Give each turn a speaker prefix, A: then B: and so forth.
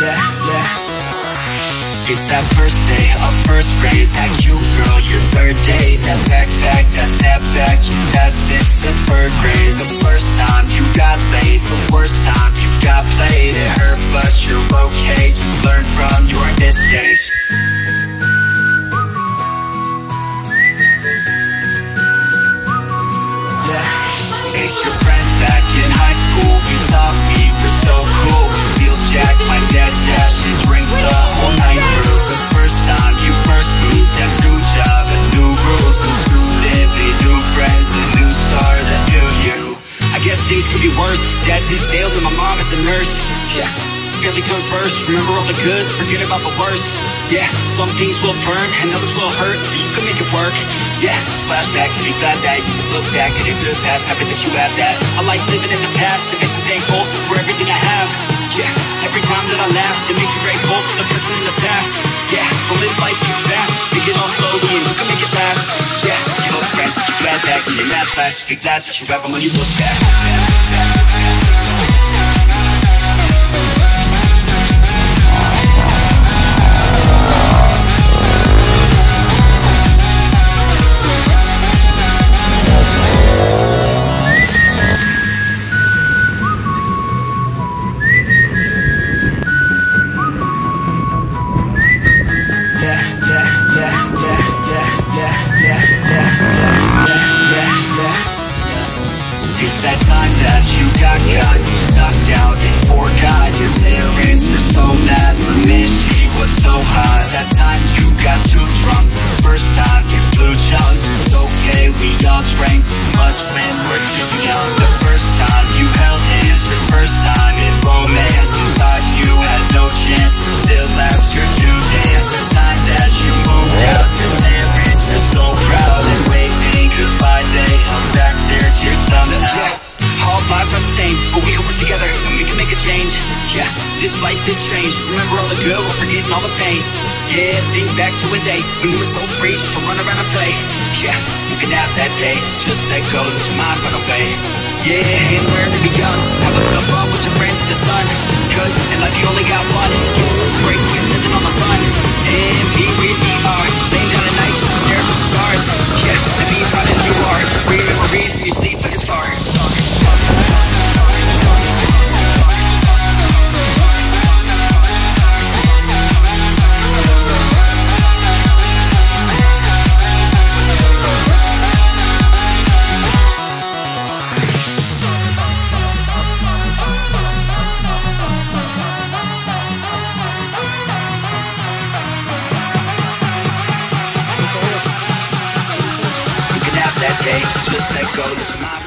A: yeah, yeah. It's that first day of first grade That cute girl, your third date That backpack, that snapback You got since the third grade. The first time you got laid The worst time you got played. It hurt, but you're okay. You learned from your mistakes. Dad's in sales and my mom is a nurse. Yeah. Family comes first, remember all the good, forget about the worst. Yeah, some things will burn and others will hurt. You can make it work. Yeah, flashback, be glad that you can look back at a good past. Happy that you have that. I like living in the past, it makes me thankful for everything I have. Yeah, every time that I laugh, it makes me grateful for the present and the past. Yeah, to live life too fast, take it all slowly and you can make it last Yeah, you look friends, you glad that in that class Be glad that you have them when you look back That time that you got got You stuck out and forgot Your parents were so mad. But man, she was so hot That time you got too drunk. The first time you blew chunks. It's okay, we all drank too much when we're too young. The first time you held hands. Your first time in romance together we can make a change. Yeah, this life is strange. Remember all the good while forgetting all the pain. Yeah, think back to a day When you were so free just to run around and play. Yeah, you can have that day Just let go, let your mind run away. Yeah, You can have just let go,